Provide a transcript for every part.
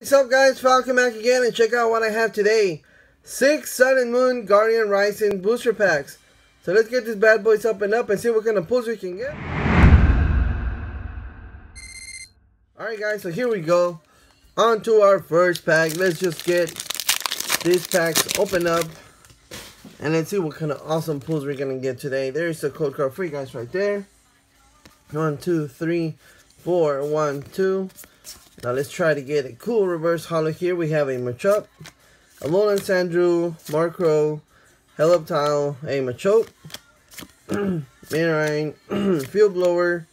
What's up guys, Falcon Mac again and check out what I have today. Six Sun and Moon Guardian Rising booster packs. So let's get these bad boys up and up and see what kind of pulls we can get. Alright guys, so here we go. On to our first pack. Let's just get these packs open up. And let's see what kind of awesome pulls we're going to get today. There's the code card for you guys right there. One, two, three, four, one, two. Now let's try to get a cool reverse holo here. We have a Machop, a Alolan Sandshrew, Murkrow, Helioptile, a Machoke, Manarine, Field Blower,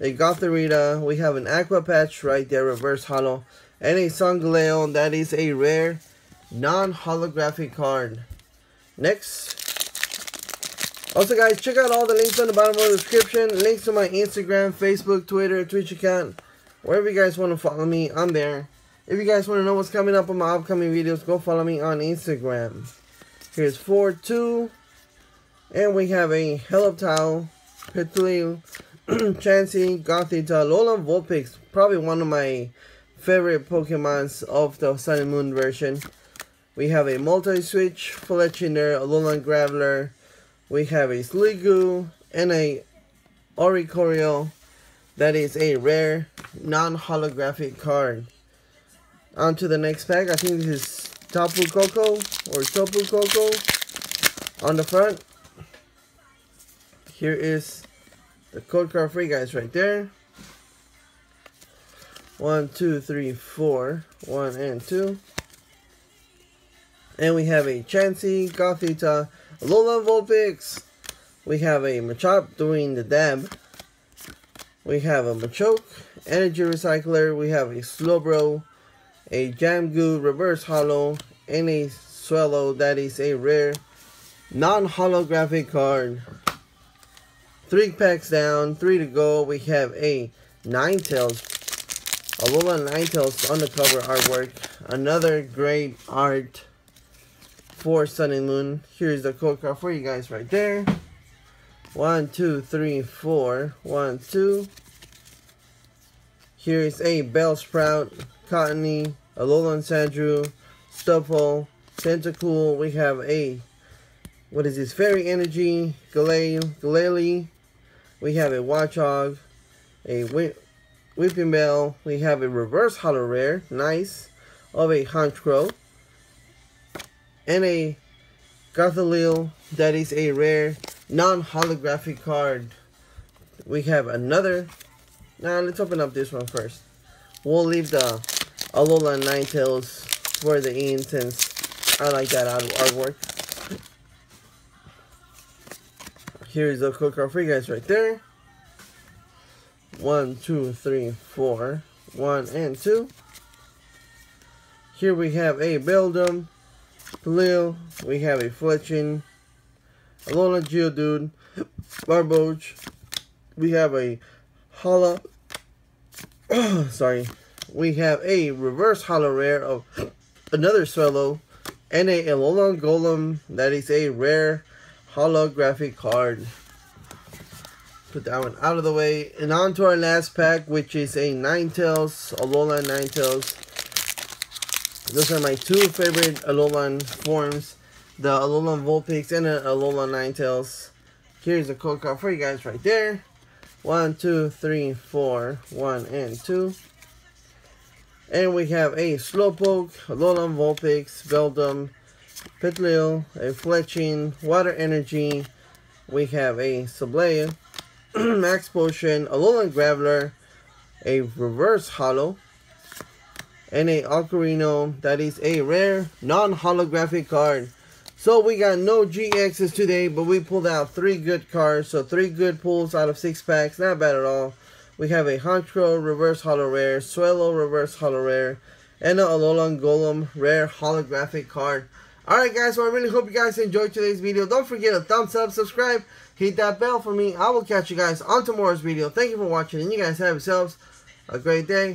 a Gothorita. We have an Aqua Patch right there, reverse holo, and a Solgaleo. That is a rare non-holographic card. Next. Also guys, check out all the links on the bottom of the description. Links to my Instagram, Facebook, Twitter, Twitch account wherever you guys want to follow me, I'm there. If you guys want to know what's coming up on my upcoming videos, go follow me on Instagram. Here's 4-2. And we have a Helioptile, Petlil, Chansey, Gothita, Lola Vulpix. Probably one of my favorite Pokemons of the Sun and Moon version. We have a Multi-Switch, Fletchinder, Alolan Graveler. We have a Sliggoo, and a Oricorio. That is a rare non-holographic card. On to the next pack. I think this is Tapu Koko or Tapu Koko on the front. Here is the code card for you guys right there. One, two, three, four. One and two. And we have a Chansey, Gothita, Lola Vulpix. We have a Machop doing the dab. We have a Machoke, Energy Recycler. We have a Slowbro, a Jangmo-o Reverse Holo, and a Swellow. That is a rare non-holographic card. Three packs down, three to go. We have a Ninetales, Alola Ninetales on the cover artwork. Another great art for Sun and Moon. Here's the code card for you guys right there. One, two, three, four. One, two. Here's a Bellsprout, Cottonee, Alolan Sandshrew, Stufful, Tentacool. We have a, what is this, Fairy Energy, Galele. We have a Watchog, a Whip, Weepinbell. We have a Reverse Holo Rare, nice, of a Honchkrow. And a Gothitelle, that is a rare non-holographic card. We have another. Now let's open up this one first. We'll leave the Alola Ninetales for the end since I like that artwork. Here's the code card for you guys right there. One, two, three, four. One and two. Here we have a Beldum, Blue. We have a Fletchling, Alola Geodude, Barboach. We have a Hala. sorry. We have a reverse holo rare of another Swellow and a Alolan Golem that is a rare holographic card. Put that one out of the way. And on to our last pack, which is a Ninetales, Alolan Ninetales. Those are my two favorite Alolan forms the Alolan Vulpix and the Alolan Ninetales. Here's a code card for you guys right there. One, two, three, four, one, and two. And we have a Slowpoke, Alolan Vulpix, Beldum, Petlil, a Fletchling, Water Energy. We have a Sableye, Max Potion, Alolan Graveler, a Reverse Holo, and a Oricorio that is a rare non-holographic card. So we got no GXs today, but we pulled out three good cards. So three good pulls out of six packs. Not bad at all. We have a Honchkrow Reverse Holo Rare, Swellow Reverse Holo Rare, and a Alolan Golem Rare Holographic card. Alright guys, so I really hope you guys enjoyed today's video. Don't forget to thumbs up, subscribe, hit that bell for me. I will catch you guys on tomorrow's video. Thank you for watching, and you guys have yourselves a great day.